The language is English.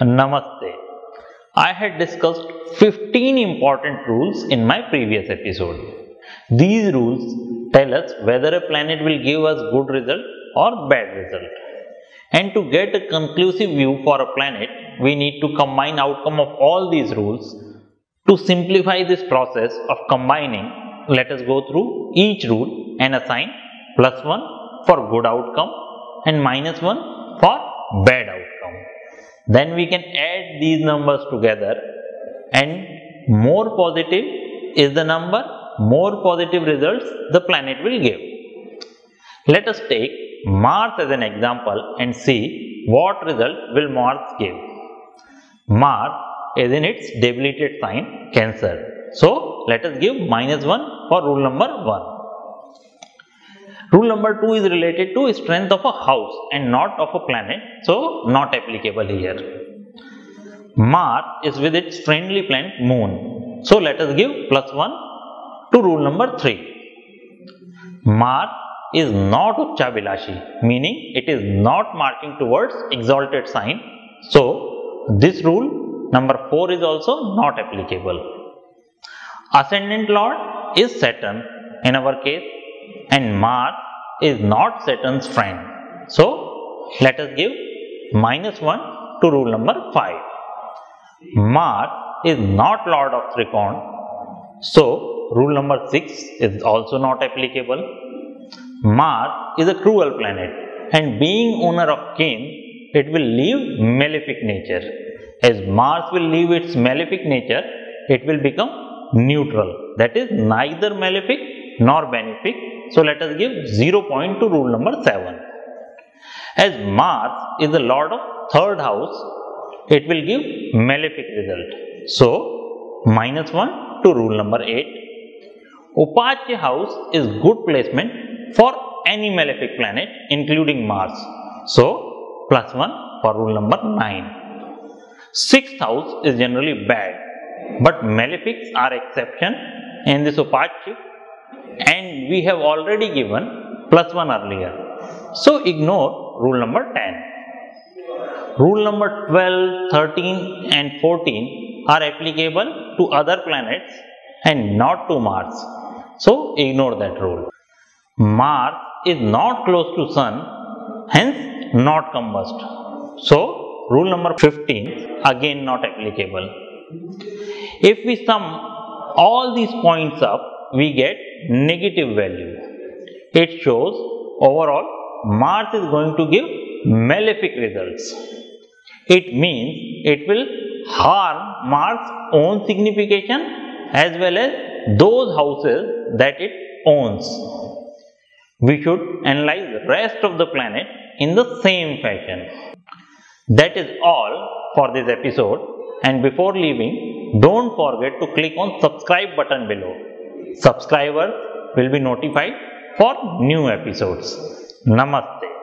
Namaste. I had discussed 15 important rules in my previous episode. These rules tell us whether a planet will give us good result or bad result. And to get a conclusive view for a planet, we need to combine outcome of all these rules. To simplify this process of combining, let us go through each rule and assign plus 1 for good outcome and minus 1 for bad outcome. Then we can add these numbers together and more positive is the number, more positive results the planet will give. Let us take Mars as an example and see what result will Mars give. Mars is in its debilitated sign Cancer. So let us give minus 1 for rule number 1. Rule number 2 is related to strength of a house and not of a planet, so not applicable here. Mars is with its friendly planet Moon, so let us give plus 1 to rule number 3. Mars is not Uchabilashi, meaning it is not marking towards exalted sign, so this rule number 4 is also not applicable. Ascendant Lord is Saturn in our case and Mars is not Saturn's friend. So, let us give minus 1 to rule number 5. Mars is not Lord of Trikon. So, rule number 6 is also not applicable. Mars is a cruel planet and being owner of kin, it will leave malefic nature. As Mars will leave its malefic nature, it will become neutral. That is neither malefic nor benefic. So let us give 0 point to rule number 7. As Mars is the lord of third house, it will give malefic result. So minus 1 to rule number 8. Upachya house is good placement for any malefic planet including Mars. So plus 1 for rule number 9. Sixth house is generally bad but malefics are exception in this Upachya and we have already given plus 1 earlier. So ignore rule number 10. Rule number 12, 13 and 14 are applicable to other planets and not to Mars. So ignore that rule. Mars is not close to Sun, hence not combust. So rule number 15 again not applicable. If we sum all these points up, we get negative value. It shows overall Mars is going to give malefic results. It means it will harm Mars own signification as well as those houses that it owns. We should analyze the rest of the planet in the same fashion. That is all for this episode and before leaving don't forget to click on subscribe button below subscribers will be notified for new episodes. Namaste.